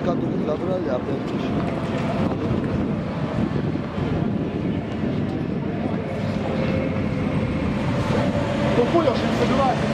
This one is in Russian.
которые забрали, опять же. Ну понял, что не собирается.